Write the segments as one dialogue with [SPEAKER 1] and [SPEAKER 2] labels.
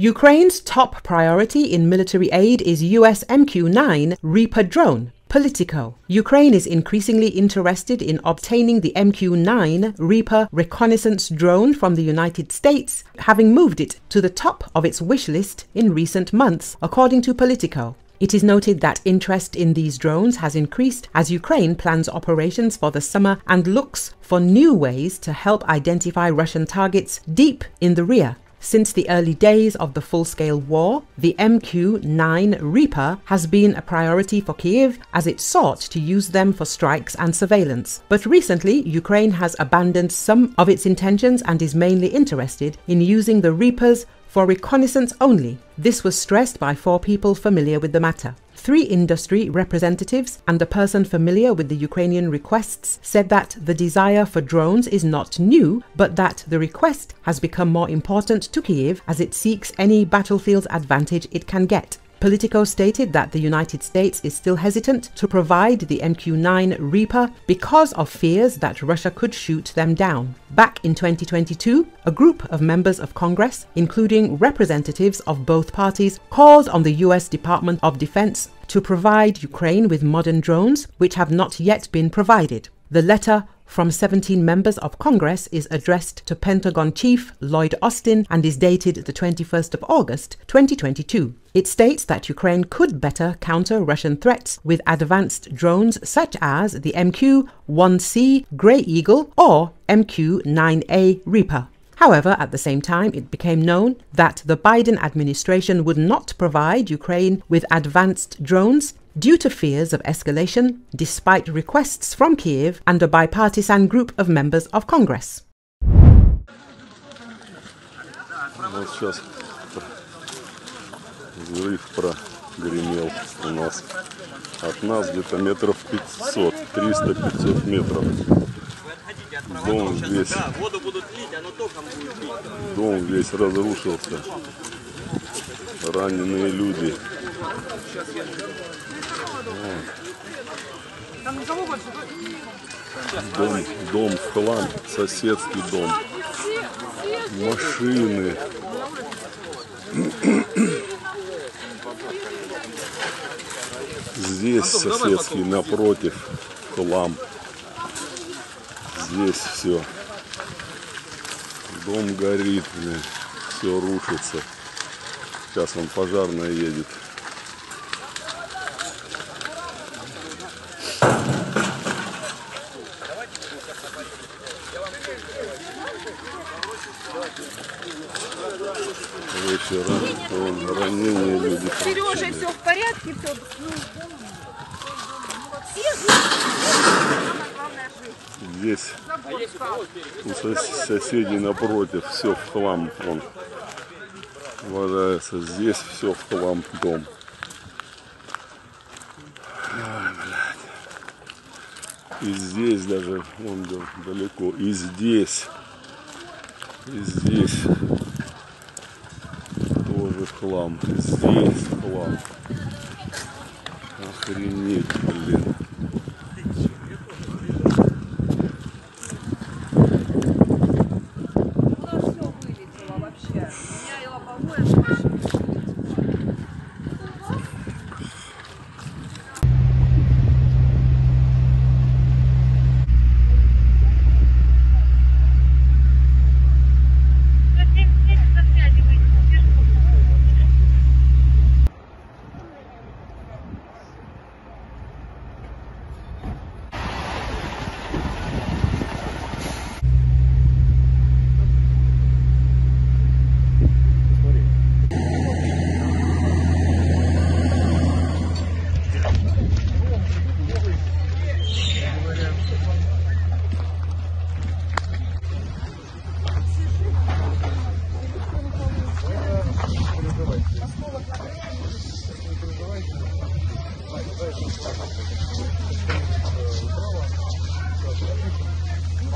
[SPEAKER 1] Ukraine's top priority in military aid is US MQ-9 Reaper drone. Politico. Ukraine is increasingly interested in obtaining the MQ-9 Reaper reconnaissance drone from the United States, having moved it to the top of its wish list in recent months, according to Politico. It is noted that interest in these drones has increased as Ukraine plans operations for the summer and looks for new ways to help identify Russian targets deep in the rear. Since the early days of the full-scale war, the MQ-9 Reaper has been a priority for Kiev as it sought to use them for strikes and surveillance. But recently, Ukraine has abandoned some of its intentions and is mainly interested in using the Reapers for reconnaissance only. This was stressed by four people familiar with the matter. Three industry representatives and a person familiar with the Ukrainian requests said that the desire for drones is not new, but that the request has become more important to Kiev as it seeks any battlefield advantage it can get. Politico stated that the United States is still hesitant to provide the MQ-9 Reaper because of fears that Russia could shoot them down. Back in 2022, a group of members of Congress, including representatives of both parties, called on the US Department of Defense to provide Ukraine with modern drones, which have not yet been provided. The letter from 17 members of Congress is addressed to Pentagon Chief Lloyd Austin and is dated the 21st of August 2022. It states that Ukraine could better counter Russian threats with advanced drones such as the MQ-1C Grey Eagle or MQ-9A Reaper. However, at the same time, it became known that the Biden administration would not provide Ukraine with advanced drones due to fears of escalation, despite requests from Kiev and a bipartisan group of members of Congress.
[SPEAKER 2] Вот сейчас взрыв прогремел у нас. От нас где-то метров 500, 300-500 метров. Дом весь,
[SPEAKER 3] Воду будут лить, оно током будет лить.
[SPEAKER 2] дом весь разрушился. Раненые люди. Дом, дом в хлам, соседский дом. Машины. Здесь соседский напротив хлам. Здесь все. Дом горит, все рушится. Сейчас он пожарная едет. Вечера, ранения люди.
[SPEAKER 4] Сережей все в порядке, все. Все.
[SPEAKER 2] Здесь у сос- соседей напротив все в хлам он валяется. Здесь все в хлам дом. И здесь даже, вон да- далеко, и здесь, и здесь тоже хлам, здесь хлам. Охренеть, блин.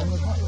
[SPEAKER 4] Давай,